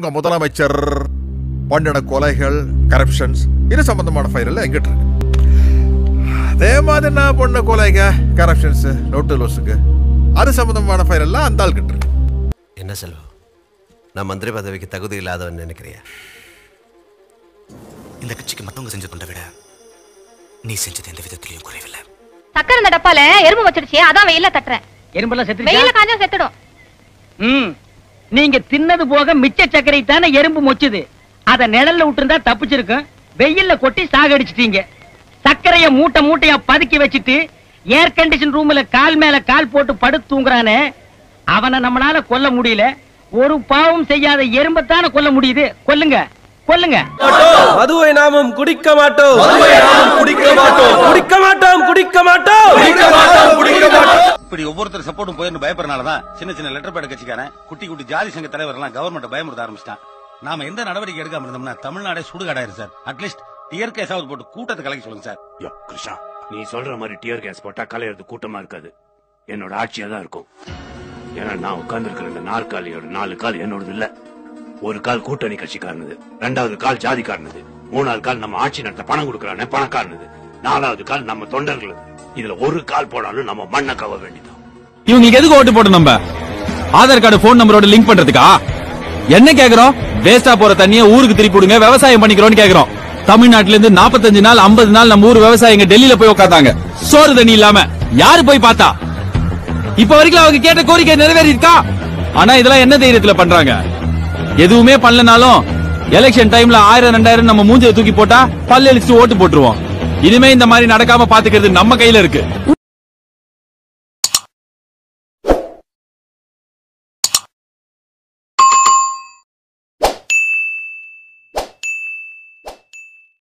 உங்க முதலமைச்சர் பண்ணின கொலைகள் கரப்ஷன்ஸ் இது சம்பந்தமான ஃபைல் எல்லாம் எங்கிட்ட இருக்கு? அதே மாதிரி நான் பண்ண கொலைங்க கரப்ஷன்ஸ் நோட்டு லோஸுக்கு அது சம்பந்தமான ஃபைல் எல்லாம் அந்த ஆள் கிட்ட இருக்கு. என்ன செல்வம்? நான் மந்திரி பதவிக்கு தகுதி இல்லாதவன் நினைக்கிறியா? இந்த கட்சிக்கு மத்தவங்க செஞ்ச தொண்டை விட நீ செஞ்சது எந்த விதத்திலையும் குறைவில்லை. சக்கரை இந்த டப்பால எறும்பு வச்சிடுச்சு அதான் வெயில தட்டுறேன். எறும்பெல்லாம் வெயில செத்துருச்சா காஞ்சா செத்துடும். ம். நீங்க தின்னது போக மிச்ச சர்க்கரை தானே எறும்பு மொச்சுது. அத நிழல்ல விட்டுருந்தா தப்பிச்சிருக்கும். வெயில்ல கொட்டி சாகடிச்சிட்டீங்க. சர்க்கரைய மூட்டை மூட்டையா பதுக்கி வச்சுட்டு ஏர் கண்டிஷன் ரூம்ல கால் மேல கால் போட்டு படுத்து தூங்குறானே. அவனை நம்மளால கொல்ல முடியல. ஒரு பாவம் செய்யாத எறும்பத்தானே கொல்ல முடியுது. கொல்லுங்க. கொல்லுங்க. மதுவை நாமும் குடிக்க மாட்டோம். குடிக்க மாட்டோம். குடிக்க மாட்டோம். குடிக்க மாட்டோம். இப்படி ஒவ்வொருத்தர் சப்போர்ட்டும் போயிருந்து பயப்படுறனாலதான் சின்ன சின்ன லெட்டர் பேட கட்சிக்காரன் குட்டி குட்டி ஜாதி சங்க தலைவர் எல்லாம் கவர்மெண்ட் பயமுறுத்த ஆரம்பிச்சிட்டான். நாம எந்த நடவடிக்கை எடுக்காம இருந்தோம்னா தமிழ்நாடே சுடுகாடாயிரு சார். அட்லீஸ்ட் டியர் கேஸாவது போட்டு கூட்டத்தை கலக்கி சொல்லுங்க சார். யோ கிருஷ்ணா நீ சொல்ற மாதிரி டியர் கேஸ் போட்டா கலையிறது கூட்டமா இருக்காது. என்னோட ஆட்சியா தான் இருக்கும். ஏன்னா நான் உட்கார்ந்து இந்த நாற்காலியோட நாலு கால் என்னோடது இல்ல. ஒரு கால் கூட்டணி கட்சிக்காரனது ரெண்டாவது கால் ஜாதிக்காரனது மூணாவது கால் நம்ம ஆட்சி நடத்த பணம் கொடுக்கறானே பணக்காரனது நாலாவது கால் நம்ம தொண்டர்கள் இதுல ஒரு கால் போனாலும் நம்ம மண்ணை கவ வேண்டியது. இவங்களுக்கு எதுக்கு ஓட்டு போட்டு நம்ம? ஆதார் கார்டு போன் நம்பரோட லிங்க் பண்றதுக்கா? என்ன கேக்குறோம்? வேஸ்டா போற தண்ணிய ஊருக்கு திருப்பி விடுங்க விவசாயம் பண்ணிக்கிறோம்னு கேக்குறோம். தமிழ்நாட்டுல இருந்து 45 நாள் 50 நாள் நம்ம ஊர் விவசாயிங்க டெல்லியில போய் உட்காந்தாங்க சோறு தண்ணி இல்லாம. யாரு போய் பார்த்தா? இப்ப வரைக்கும் அவங்க கேட்ட கோரிக்கை நிறைவேறி இருக்கா ஆனா இதெல்லாம் என்ன தைரியத்துல பண்றாங்க? எதுவுமே பண்ணலனாலும் எலெக்ஷன் டைம்ல ஆயிரம் ரெண்டாயிரம் நம்ம மூஞ்சில தூக்கி போட்டா பல்லு அழிச்சு ஓட்டு போட்டுருவோம். இனிமே இந்த மாதிரி நடக்காம பாத்துக்கிறது நம்ம கையில இருக்கு.